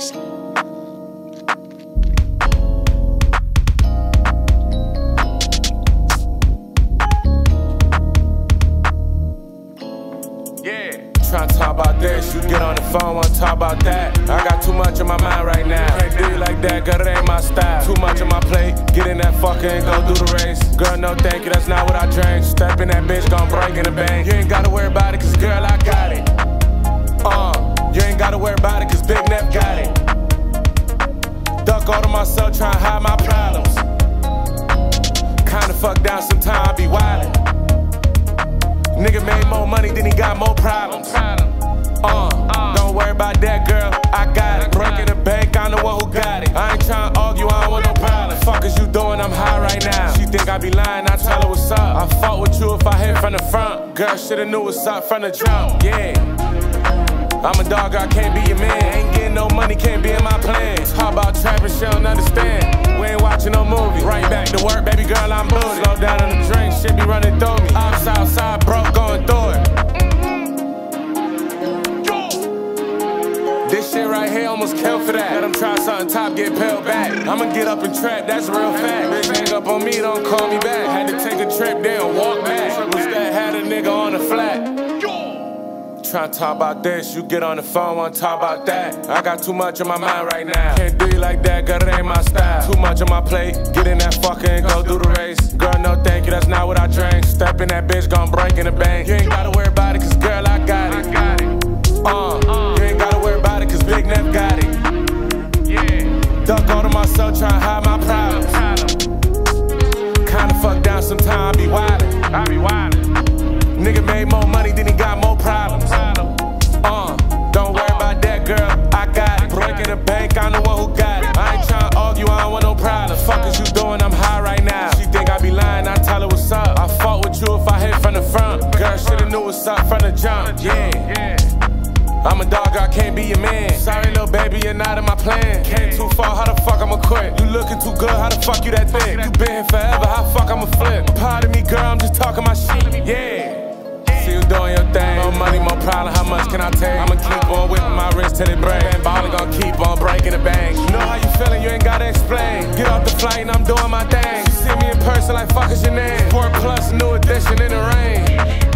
Yeah. to talk about this, you get on the phone, wanna talk about that. I got too much on my mind right now. Do you like that, girl, ain't my style. Too much on my plate, get in that fucking go do the race. Girl, no thank you, that's not what I drink. Step in that bitch, gon' break in the bank. Myself, tryna hide my problems. Kinda fucked down, sometimes I be wildin'. Nigga made more money than he got more problems. Uh, don't worry about that, girl. I got it. Breaking the bank, I'm the one who got it. I ain't trying to argue, I don't want no problem. Fuck is you doing? I'm high right now. She think I be lying, I tell her what's up. I fought with you if I hit from the front. Girl, shoulda knew what's up from the jump. Yeah. I'm a dog, I can't be your man. Ain't getting no money, can't be in my plans. How about trapping, she don't understand. We ain't watching no movie. Right back to work, baby girl, I'm booty. Slow down on the drink, shit be running through me. Outside, outside, broke, going through it. This shit right here almost killed for that. Let them try something top, get peeled back. I'ma get up and trap, that's real fact. Bitch, hang up on me, don't call me back. Tryna talk about this, you get on the phone, wanna talk about that. I got too much on my mind right now. Can't do you like that, girl, it ain't my style. Too much on my plate, get in that fucking, go do the race. Girl, no thank you, that's not what I drink. Step in that bitch, gon' break in the bank. You ain't gotta worry about it, cause girl, I got it. Uh, you ain't gotta worry about it, cause Big Neff got it. Yeah. Duck all to myself, tryna hide my problems. Kinda fucked down, sometimes I be wildin'. I be wildin'. Yeah. yeah. I'm a dog, I can't be your man. Sorry, little baby, you're not in my plan. Came too far, how the fuck I'ma quit? You looking too good, how the fuck you that thick? You been here forever, how the fuck I'ma flip? Pardon me, girl, I'm just talking my shit. Yeah see you doing your thing. More money, more problem, how much can I take? I'ma keep on whipping my wrist till it breaks. And ballin' gon' keep on breaking the bank. You know how you feeling, you ain't gotta explain. Get off the flight and I'm doing my thing. She see me in person like fuck is your name? Four plus, new edition in the rain.